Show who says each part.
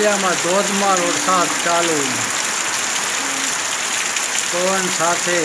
Speaker 1: નલિયામાં ધોધમાર વરસાદ ચાલુ. પવન સાથે